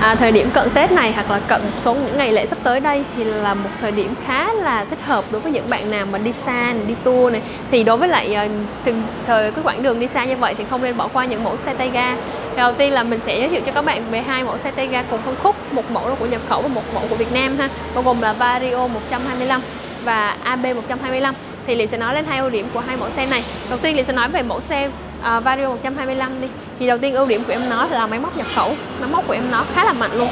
à, thời điểm cận Tết này hoặc là cận số những ngày lễ sắp tới đây thì là một thời điểm khá là thích hợp đối với những bạn nào mà đi xa đi tour này. Thì đối với lại ờ, từng thời cái quãng đường đi xa như vậy thì không nên bỏ qua những mẫu xe tay ga. Đầu tiên là mình sẽ giới thiệu cho các bạn về hai mẫu xe tay ga cùng phân khúc một mẫu là của nhập khẩu và một mẫu của Việt Nam ha bao gồm là Vario 125 và AB 125 thì Liệu sẽ nói lên hai ưu điểm của hai mẫu xe này. Đầu tiên Liệu sẽ nói về mẫu xe uh, Vario 125 đi. Thì đầu tiên ưu điểm của em nó là máy móc nhập khẩu. Máy móc của em nó khá là mạnh luôn.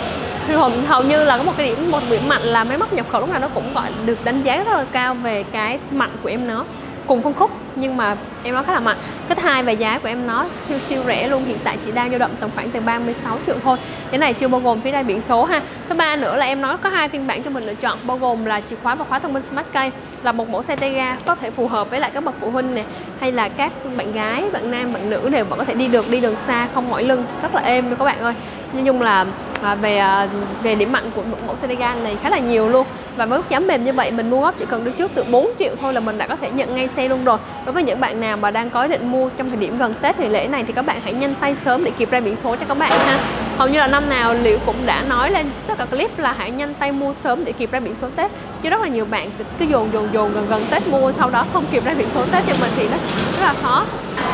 Hầu, hầu như là có một cái điểm một điểm mạnh là máy móc nhập khẩu lúc nào nó cũng gọi được đánh giá rất là cao về cái mạnh của em nó cùng phân khúc, nhưng mà em nó khá là mạnh. Cái thứ hai về giá của em nó siêu siêu rẻ luôn, hiện tại chỉ đang dao động tầm khoảng từ 36 triệu thôi. Cái này chưa bao gồm phía đây biển số ha. Thứ ba nữa là em nói có hai phiên bản cho mình lựa chọn, bao gồm là chìa khóa và khóa thông minh smart key, là một mẫu xe tay ga có thể phù hợp với lại các bậc phụ huynh này hay là các bạn gái, bạn nam, bạn nữ đều vẫn có thể đi được, đi đường xa, không mỏi lưng, rất là êm luôn các bạn ơi. Nói chung là và về à, về điểm mạnh của mẫu xe này khá là nhiều luôn. Và với mức giá mềm như vậy, mình mua góp chỉ cần đưa trước từ 4 triệu thôi là mình đã có thể nhận ngay xe luôn rồi. Đối với những bạn nào mà đang có ý định mua trong thời điểm gần Tết nghỉ lễ này thì các bạn hãy nhanh tay sớm để kịp ra biển số cho các bạn ha hầu như là năm nào liệu cũng đã nói lên tất cả clip là hãy nhanh tay mua sớm để kịp ra biển số Tết. Chứ rất là nhiều bạn cứ dồn dồn dồn gần gần Tết mua, sau đó không kịp ra biển số Tết cho mình thì nó rất là khó.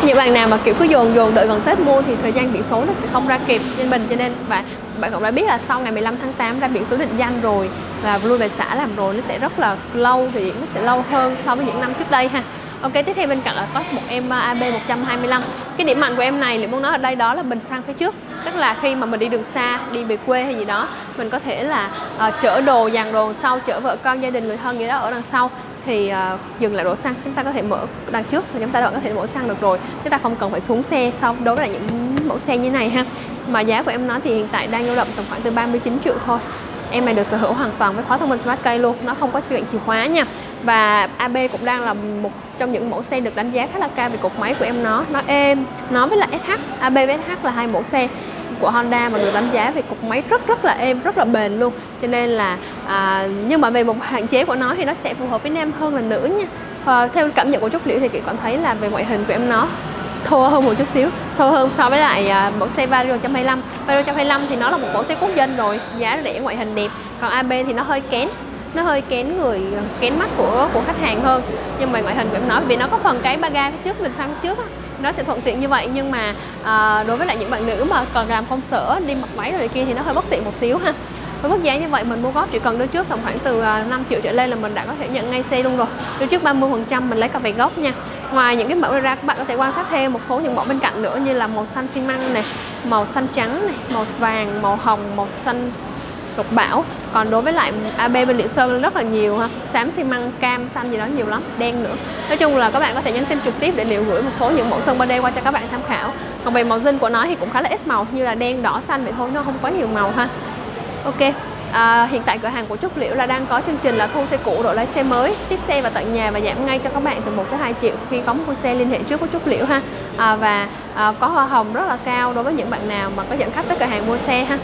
Những bạn nào mà, kiểu, cứ dồn dồn đợi gần Tết mua thì thời gian biển số nó sẽ không ra kịp trên mình. Cho nên và bạn cũng đã biết là sau ngày 15 tháng 8 ra biển số định danh rồi và lui về xã làm rồi, nó sẽ rất là lâu thì nó sẽ lâu hơn so với những năm trước đây ha. Ok, tiếp theo bên cạnh là có một em AB 125 Cái điểm mạnh của em này, liệu muốn nói ở đây đó là bình xăng phía trước. Tức là khi mà mình đi đường xa, đi về quê hay gì đó Mình có thể là uh, chở đồ, dàn đồ sau, chở vợ con, gia đình, người thân gì đó ở đằng sau. Thì uh, dừng lại đổ xăng chúng ta có thể mở đằng trước và chúng ta có thể đổ xăng được rồi. Chúng ta không cần phải xuống xe sau đối với lại những mẫu xe như này ha. Mà giá của em nó thì hiện tại đang dao động tầm khoảng từ 39 triệu thôi em này được sở hữu hoàn toàn với khóa thông minh smart key luôn nó không có chuyện chìa khóa nha. Và AB cũng đang là một trong những mẫu xe được đánh giá khá là cao về cục máy của em nó. Nó êm nó với là SH AB với SH là hai mẫu xe của Honda mà được đánh giá về cục máy rất rất là êm rất là bền luôn. Cho nên là à, nhưng mà về một hạn chế của nó thì nó sẽ phù hợp với nam hơn là nữ nha. À, theo cảm nhận của Trúc Liễu thì chị cảm thấy là về ngoại hình của em nó thua hơn một chút xíu thô hơn so với lại à, mẫu xe Vario 125 Vario 125 thì nó là một mẫu xe quốc dân rồi giá rẻ ngoại hình đẹp còn AB thì nó hơi kén nó hơi kén người à, kén mắt của của khách hàng hơn. Nhưng mà ngoại hình của em nói vì nó có phần cái ba ga phía trước mình sang trước á, nó sẽ thuận tiện như vậy. Nhưng mà à, đối với lại những bạn nữ mà còn làm công sở đi mặc váy rồi kia thì nó hơi bất tiện một xíu ha với mức giá như vậy, mình mua góp chỉ cần đưa trước tầm khoảng từ à, 5 triệu trở lên là mình đã có thể nhận ngay xe luôn rồi. Đưa trước 30 phần trăm, mình lấy cả về gốc nha. Ngoài những cái mẫu ra, các bạn có thể quan sát thêm một số những mẫu bên cạnh nữa như là màu xanh xi măng này, màu xanh trắng này, màu vàng, màu hồng, màu xanh lục bảo. Còn đối với lại AB bên điện Sơn rất là nhiều ha, xám xi măng, cam, xanh gì đó nhiều lắm, đen nữa. Nói chung là các bạn có thể nhắn tin trực tiếp để liệu gửi một số những mẫu sơn 3D qua cho các bạn tham khảo. Còn về màu dinh của nó thì cũng khá là ít màu, như là đen, đỏ, xanh vậy thôi, nó không quá nhiều màu ha ok À, hiện tại cửa hàng của Trúc Liễu là đang có chương trình là thu xe cũ đổi lấy xe mới, ship xe vào tận nhà và giảm ngay cho các bạn từ 1 tới 2 triệu khi có mua xe liên hệ trước với Trúc Liễu ha. À, và à, có hoa hồng rất là cao đối với những bạn nào mà có dẫn khách tới cửa hàng mua xe ha.